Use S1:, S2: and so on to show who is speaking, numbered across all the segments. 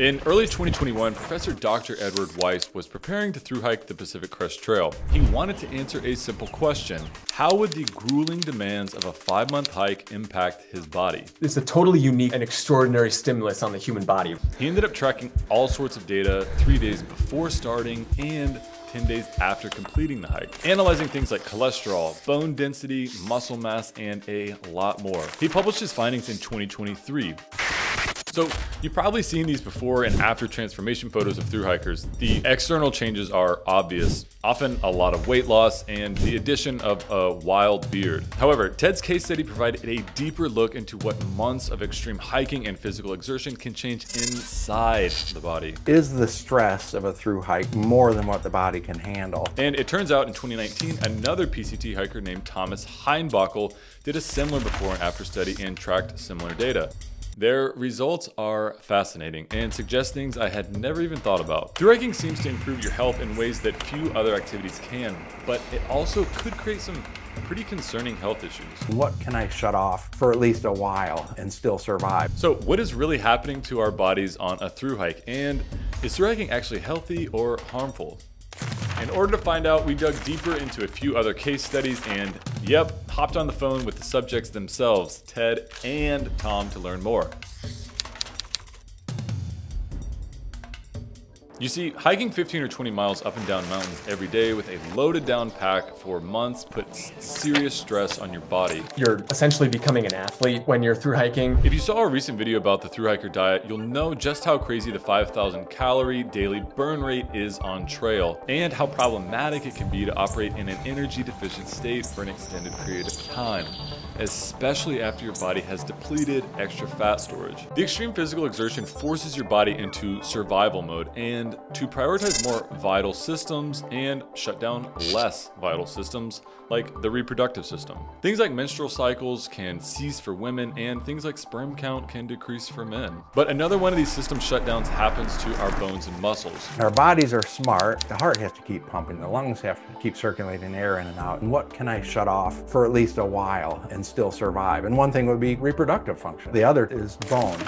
S1: In early 2021, Professor Dr. Edward Weiss was preparing to through hike the Pacific Crest Trail. He wanted to answer a simple question How would the grueling demands of a five month hike impact his body?
S2: It's a totally unique and extraordinary stimulus on the human body.
S1: He ended up tracking all sorts of data three days before starting and 10 days after completing the hike, analyzing things like cholesterol, bone density, muscle mass, and a lot more. He published his findings in 2023. So you've probably seen these before and after transformation photos of through hikers. The external changes are obvious, often a lot of weight loss and the addition of a wild beard. However, Ted's case study provided a deeper look into what months of extreme hiking and physical exertion can change inside the body.
S3: Is the stress of a through hike more than what the body can handle?
S1: And it turns out in 2019, another PCT hiker named Thomas Heinbockel did a similar before and after study and tracked similar data. Their results are fascinating and suggest things I had never even thought about. Through hiking seems to improve your health in ways that few other activities can, but it also could create some pretty concerning health issues.
S3: What can I shut off for at least a while and still survive?
S1: So, what is really happening to our bodies on a through hike? And is through hiking actually healthy or harmful? In order to find out, we dug deeper into a few other case studies and, yep, hopped on the phone with the subjects themselves, Ted and Tom, to learn more. You see, hiking 15 or 20 miles up and down mountains every day with a loaded down pack for months puts serious stress on your body.
S2: You're essentially becoming an athlete when you're through hiking.
S1: If you saw a recent video about the through hiker diet, you'll know just how crazy the 5,000 calorie daily burn rate is on trail and how problematic it can be to operate in an energy deficient state for an extended period of time especially after your body has depleted extra fat storage. The extreme physical exertion forces your body into survival mode and to prioritize more vital systems and shut down less vital systems like the reproductive system. Things like menstrual cycles can cease for women and things like sperm count can decrease for men. But another one of these system shutdowns happens to our bones and muscles.
S3: Our bodies are smart. The heart has to keep pumping. The lungs have to keep circulating air in and out. And what can I shut off for at least a while and still survive. And one thing would be reproductive function. The other is bone.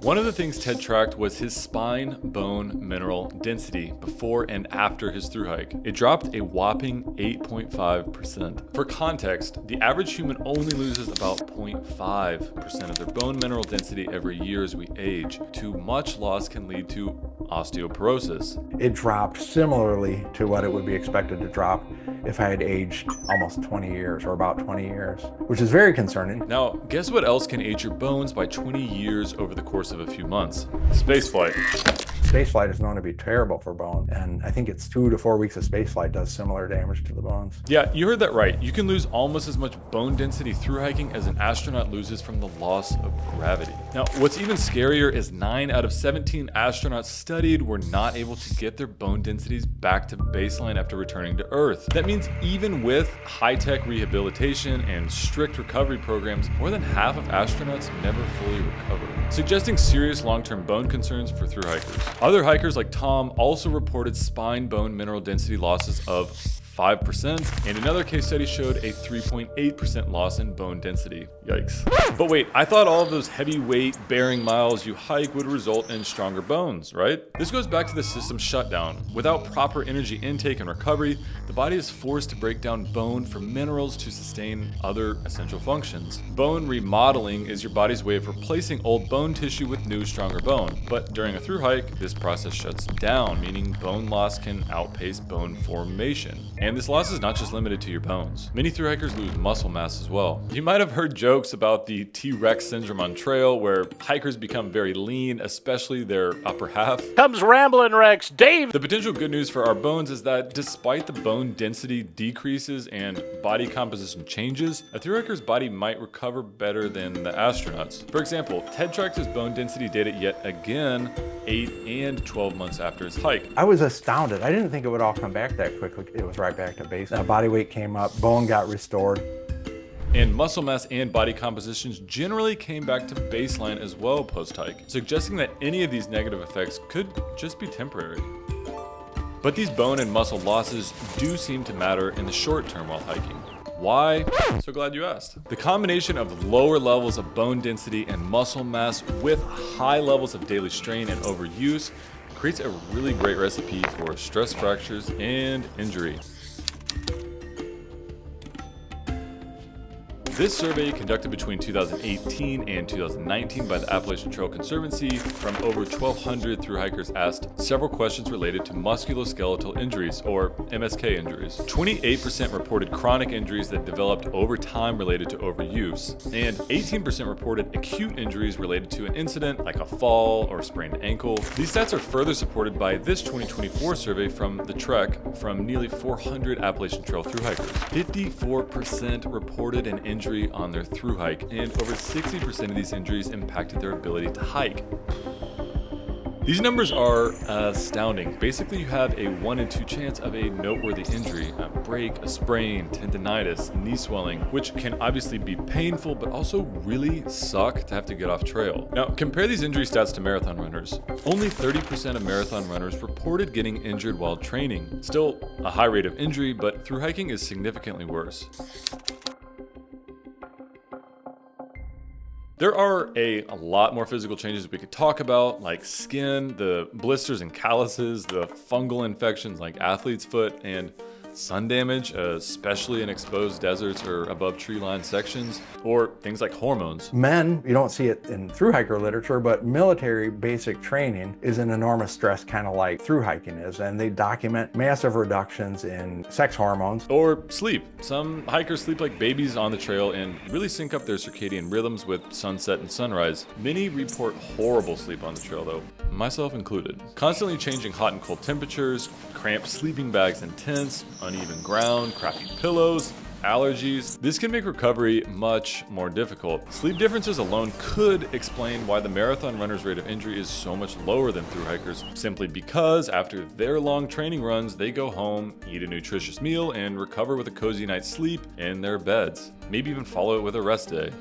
S1: One of the things Ted tracked was his spine bone mineral density before and after his through hike. It dropped a whopping 8.5%. For context, the average human only loses about 0.5% of their bone mineral density every year as we age. Too much loss can lead to osteoporosis.
S3: It dropped similarly to what it would be expected to drop if I had aged almost 20 years or about 20 years, which is very concerning.
S1: Now, guess what else can age your bones by 20 years over the course of a few months? Spaceflight.
S3: Spaceflight is known to be terrible for bone, and I think it's two to four weeks of spaceflight does similar damage to the bones.
S1: Yeah, you heard that right. You can lose almost as much bone density through hiking as an astronaut loses from the loss of gravity. Now, what's even scarier is 9 out of 17 astronauts studied were not able to get their bone densities back to baseline after returning to Earth. That means even with high-tech rehabilitation and strict recovery programs, more than half of astronauts never fully recover, suggesting serious long-term bone concerns for through hikers. Other hikers like Tom also reported spine bone mineral density losses of 5%, and another case study showed a 3.8% loss in bone density. Yikes. But wait, I thought all of those heavy weight bearing miles you hike would result in stronger bones, right? This goes back to the system shutdown. Without proper energy intake and recovery, the body is forced to break down bone for minerals to sustain other essential functions. Bone remodeling is your body's way of replacing old bone tissue with new, stronger bone. But during a through hike, this process shuts down, meaning bone loss can outpace bone formation. And this loss is not just limited to your bones. Many thru hikers lose muscle mass as well. You might have heard jokes about the T-Rex syndrome on trail where hikers become very lean, especially their upper half.
S4: Comes rambling Rex, Dave!
S1: The potential good news for our bones is that despite the bone bone density decreases and body composition changes, a thru hiker's body might recover better than the astronauts. For example, Ted tracked his bone density data yet again 8 and 12 months after his hike.
S3: I was astounded. I didn't think it would all come back that quickly. It was right back to base. Uh, body weight came up, bone got restored.
S1: And muscle mass and body compositions generally came back to baseline as well post-hike, suggesting that any of these negative effects could just be temporary. But these bone and muscle losses do seem to matter in the short term while hiking. Why? So glad you asked. The combination of lower levels of bone density and muscle mass with high levels of daily strain and overuse creates a really great recipe for stress fractures and injury. This survey, conducted between 2018 and 2019 by the Appalachian Trail Conservancy, from over 1,200 through hikers asked several questions related to musculoskeletal injuries, or MSK injuries. 28% reported chronic injuries that developed over time related to overuse, and 18% reported acute injuries related to an incident like a fall or sprained ankle. These stats are further supported by this 2024 survey from the Trek from nearly 400 Appalachian Trail through hikers. 54% reported an injury injury on their through hike, and over 60% of these injuries impacted their ability to hike. These numbers are astounding. Basically, you have a 1 in 2 chance of a noteworthy injury, a break, a sprain, tendonitis, knee swelling, which can obviously be painful but also really suck to have to get off trail. Now, compare these injury stats to marathon runners. Only 30% of marathon runners reported getting injured while training. Still a high rate of injury, but through hiking is significantly worse. There are a, a, lot more physical changes we could talk about, like skin, the blisters and calluses, the fungal infections like athlete's foot, and sun damage, uh, especially in exposed deserts or above tree line sections, or things like hormones.
S3: Men, you don't see it in through hiker literature, but military basic training is an enormous stress, kind of like through hiking is, and they document massive reductions in sex hormones.
S1: Or sleep. Some hikers sleep like babies on the trail and really sync up their circadian rhythms with sunset and sunrise. Many report horrible sleep on the trail though, myself included. Constantly changing hot and cold temperatures, cramped sleeping bags and tents, uneven ground, crappy pillows, allergies. This can make recovery much more difficult. Sleep differences alone could explain why the marathon runner's rate of injury is so much lower than through hikers, simply because after their long training runs, they go home, eat a nutritious meal, and recover with a cozy night's sleep in their beds. Maybe even follow it with a rest day.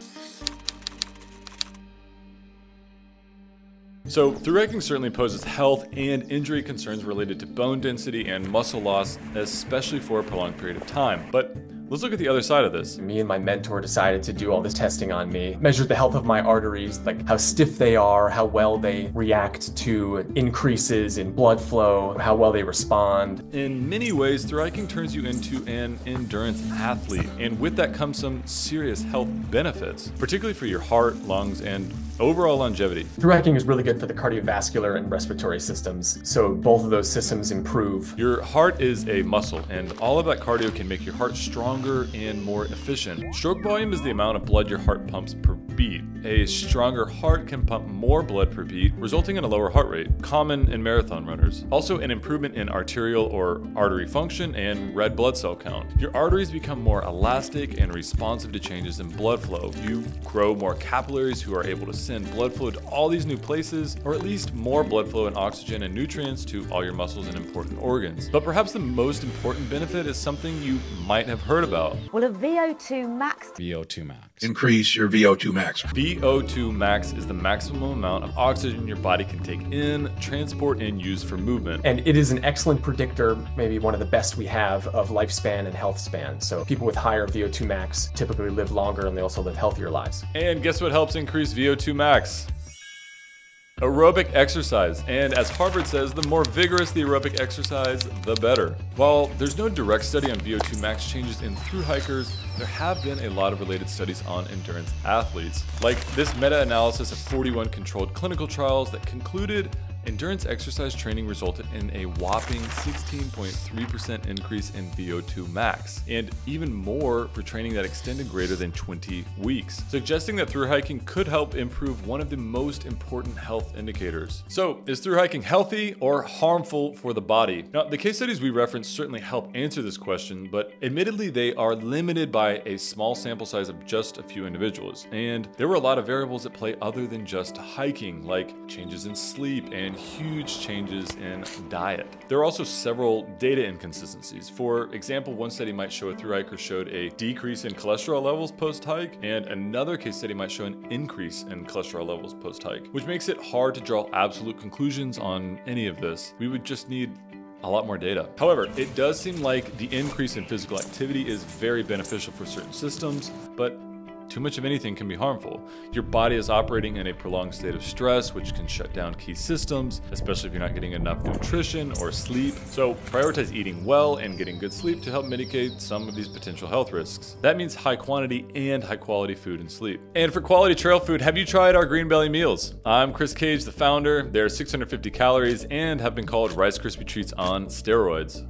S1: So, through certainly poses health and injury concerns related to bone density and muscle loss, especially for a prolonged period of time. But Let's look at the other side of this.
S2: Me and my mentor decided to do all this testing on me, measured the health of my arteries, like how stiff they are, how well they react to increases in blood flow, how well they respond.
S1: In many ways, through hiking turns you into an endurance athlete, and with that comes some serious health benefits, particularly for your heart, lungs, and overall longevity.
S2: Through hiking is really good for the cardiovascular and respiratory systems, so both of those systems improve.
S1: Your heart is a muscle, and all of that cardio can make your heart stronger and more efficient. Stroke volume is the amount of blood your heart pumps per beat. A stronger heart can pump more blood per beat, resulting in a lower heart rate, common in marathon runners. Also, an improvement in arterial or artery function and red blood cell count. Your arteries become more elastic and responsive to changes in blood flow. You grow more capillaries who are able to send blood flow to all these new places, or at least more blood flow and oxygen and nutrients to all your muscles and important organs. But perhaps the most important benefit is something you might have heard about.
S5: Well, a VO2 max.
S6: VO2 max.
S7: Increase your VO2 max max.
S1: VO2 max is the maximum amount of oxygen your body can take in, transport, and use for movement.
S2: And it is an excellent predictor, maybe one of the best we have, of lifespan and health span. So people with higher VO2 max typically live longer and they also live healthier lives.
S1: And guess what helps increase VO2 max? Aerobic exercise, and as Harvard says, the more vigorous the aerobic exercise, the better. While there's no direct study on VO2 max changes in through hikers, there have been a lot of related studies on endurance athletes, like this meta analysis of 41 controlled clinical trials that concluded endurance exercise training resulted in a whopping 16.3% increase in VO2 max, and even more for training that extended greater than 20 weeks, suggesting that through hiking could help improve one of the most important health indicators. So, is through hiking healthy or harmful for the body? Now, the case studies we reference certainly help answer this question, but admittedly, they are limited by a small sample size of just a few individuals, and there were a lot of variables at play other than just hiking, like changes in sleep and huge changes in diet. There are also several data inconsistencies. For example, one study might show a through hiker showed a decrease in cholesterol levels post hike, and another case study might show an increase in cholesterol levels post hike, which makes it hard to draw absolute conclusions on any of this. We would just need a lot more data. However, it does seem like the increase in physical activity is very beneficial for certain systems, but too much of anything can be harmful. Your body is operating in a prolonged state of stress, which can shut down key systems, especially if you're not getting enough nutrition or sleep. So prioritize eating well and getting good sleep to help mitigate some of these potential health risks. That means high quantity and high quality food and sleep. And for quality trail food, have you tried our Greenbelly meals? I'm Chris Cage, the founder. They're 650 calories and have been called Rice Krispie treats on steroids.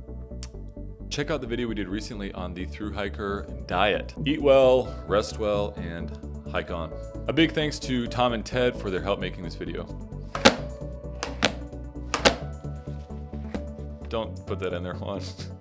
S1: Check out the video we did recently on the through hiker diet. Eat well, rest well, and hike on. A big thanks to Tom and Ted for their help making this video. Don't put that in there, Juan.